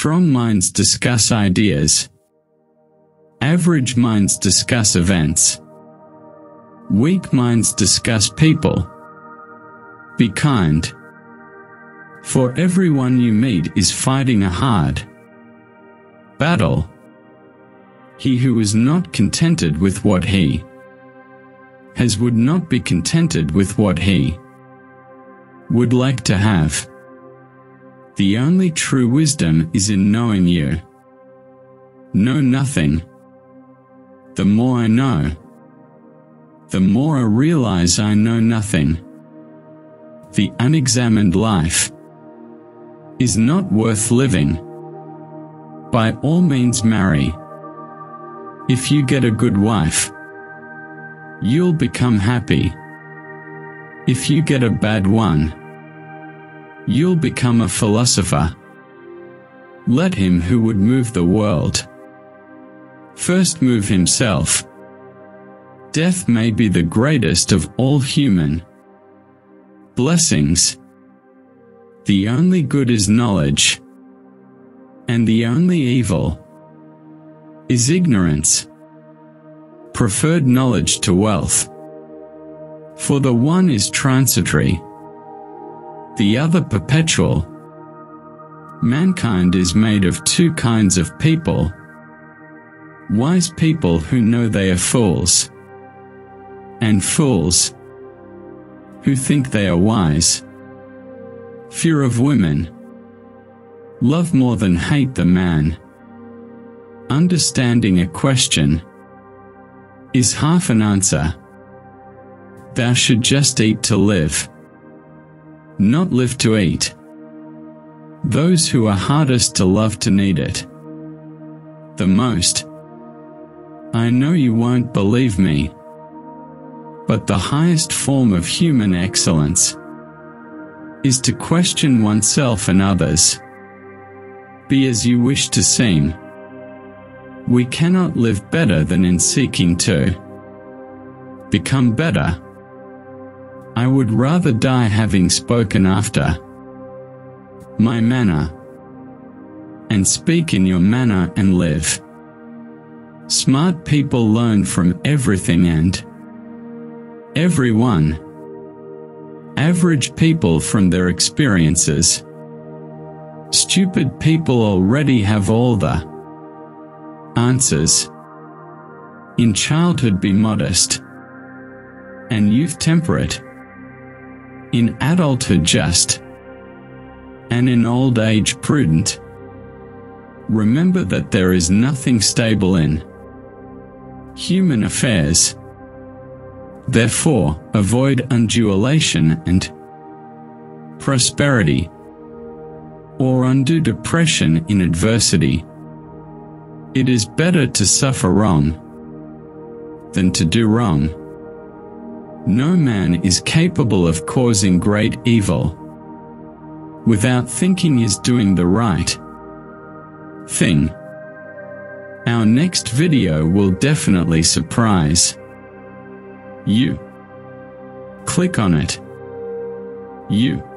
Strong minds discuss ideas. Average minds discuss events. Weak minds discuss people. Be kind. For everyone you meet is fighting a hard battle. He who is not contented with what he has would not be contented with what he would like to have. The only true wisdom is in knowing you. Know nothing. The more I know, the more I realize I know nothing. The unexamined life is not worth living. By all means marry. If you get a good wife, you'll become happy. If you get a bad one, you'll become a philosopher. Let him who would move the world first move himself. Death may be the greatest of all human blessings. The only good is knowledge, and the only evil is ignorance. Preferred knowledge to wealth. For the one is transitory, the other perpetual. Mankind is made of two kinds of people. Wise people who know they are fools, and fools who think they are wise. Fear of women. Love more than hate the man. Understanding a question is half an answer. Thou should just eat to live, not live to eat. Those who are hardest to love to need it the most. I know you won't believe me, but the highest form of human excellence is to question oneself and others. Be as you wish to seem. We cannot live better than in seeking to become better. I would rather die having spoken after my manner and speak in your manner and live. Smart people learn from everything and everyone. Average people from their experiences. Stupid people already have all the answers. In childhood be modest and youth temperate. In adulthood just and in old age prudent. Remember that there is nothing stable in human affairs. Therefore, avoid undulation and prosperity or undue depression in adversity. It is better to suffer wrong than to do wrong. No man is capable of causing great evil without thinking is doing the right thing. Our next video will definitely surprise you. Click on it. You.